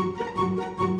Música